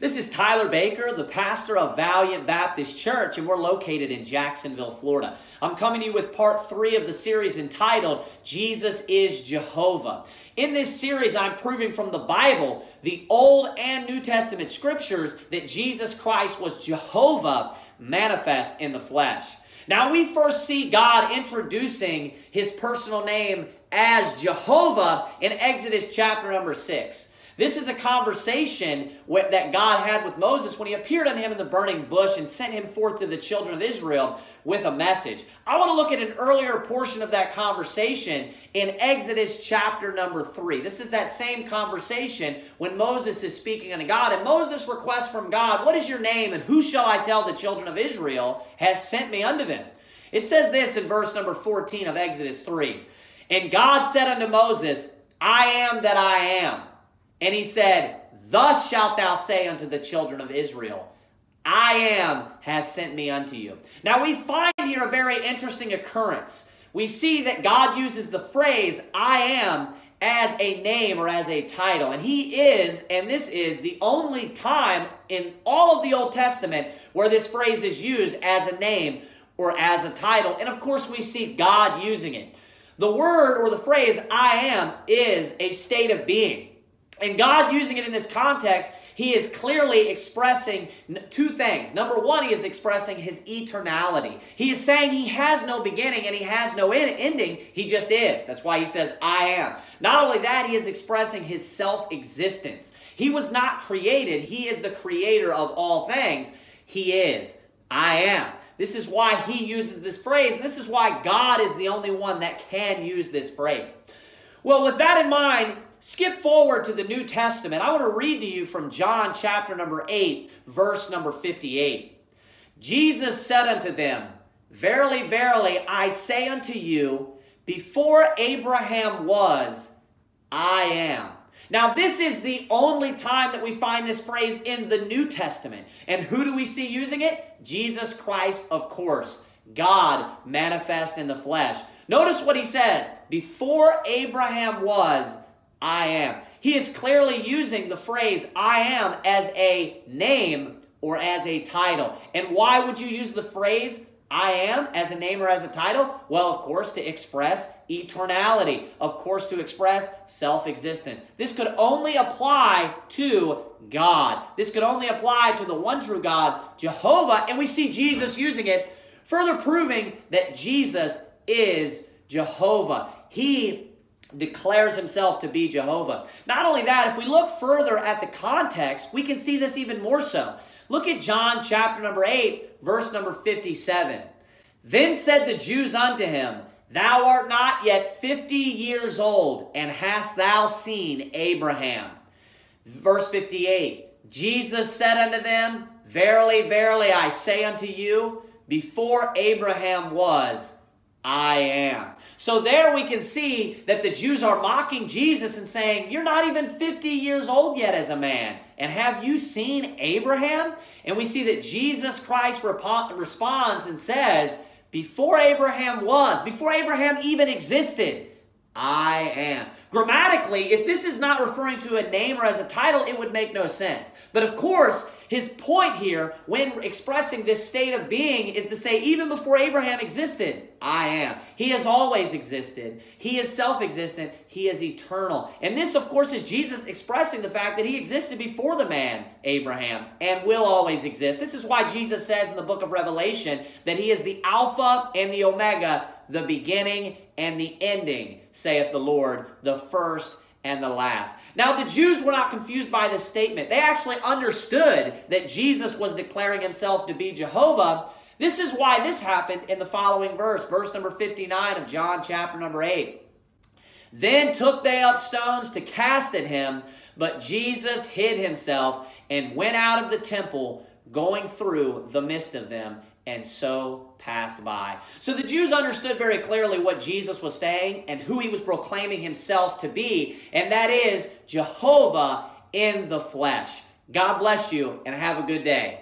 This is Tyler Baker, the pastor of Valiant Baptist Church, and we're located in Jacksonville, Florida. I'm coming to you with part three of the series entitled Jesus is Jehovah. In this series, I'm proving from the Bible, the Old and New Testament scriptures, that Jesus Christ was Jehovah manifest in the flesh. Now, we first see God introducing his personal name as Jehovah in Exodus chapter number 6. This is a conversation that God had with Moses when he appeared on him in the burning bush and sent him forth to the children of Israel with a message. I want to look at an earlier portion of that conversation in Exodus chapter number 3. This is that same conversation when Moses is speaking unto God. And Moses requests from God, What is your name, and who shall I tell the children of Israel has sent me unto them? It says this in verse number 14 of Exodus 3. And God said unto Moses, I am that I am. And he said, Thus shalt thou say unto the children of Israel, I am has sent me unto you. Now we find here a very interesting occurrence. We see that God uses the phrase I am as a name or as a title. And he is, and this is, the only time in all of the Old Testament where this phrase is used as a name or as a title. And of course, we see God using it. The word or the phrase I am is a state of being. And God using it in this context, he is clearly expressing two things. Number one, he is expressing his eternality. He is saying he has no beginning and he has no ending. He just is. That's why he says, I am. Not only that, he is expressing his self existence. He was not created, he is the creator of all things. He is. I am. This is why he uses this phrase. This is why God is the only one that can use this phrase. Well, with that in mind, skip forward to the New Testament. I want to read to you from John chapter number 8, verse number 58. Jesus said unto them, Verily, verily, I say unto you, before Abraham was, I am. Now, this is the only time that we find this phrase in the New Testament. And who do we see using it? Jesus Christ, of course. God manifest in the flesh. Notice what he says Before Abraham was, I am. He is clearly using the phrase I am as a name or as a title. And why would you use the phrase I am as a name or as a title? Well, of course, to express eternality. Of course, to express self existence. This could only apply to God. This could only apply to the one true God, Jehovah. And we see Jesus using it, further proving that Jesus is Jehovah. He declares himself to be Jehovah. Not only that, if we look further at the context, we can see this even more so. Look at John chapter number 8, verse number 57. Then said the Jews unto him, Thou art not yet fifty years old, and hast thou seen Abraham? Verse 58 Jesus said unto them, Verily, verily, I say unto you, before Abraham was, I am. So there we can see that the Jews are mocking Jesus and saying, You're not even 50 years old yet as a man. And have you seen Abraham? And we see that Jesus Christ responds and says, Before Abraham was, before Abraham even existed, I am. Grammatically, if this is not referring to a name or as a title, it would make no sense. But of course, his point here, when expressing this state of being, is to say, even before Abraham existed, I am. He has always existed. He is self existent. He is eternal. And this, of course, is Jesus expressing the fact that he existed before the man, Abraham, and will always exist. This is why Jesus says in the book of Revelation that he is the Alpha and the Omega, the beginning and the ending, saith the Lord, the first and the last. Now, the Jews were not confused by this statement. They actually understood that Jesus was declaring himself to be Jehovah. This is why this happened in the following verse, verse number 59 of John chapter number 8. Then took they up stones to cast at him, but Jesus hid himself and went out of the temple, going through the midst of them and so passed by. So the Jews understood very clearly what Jesus was saying and who he was proclaiming himself to be, and that is Jehovah in the flesh. God bless you and have a good day.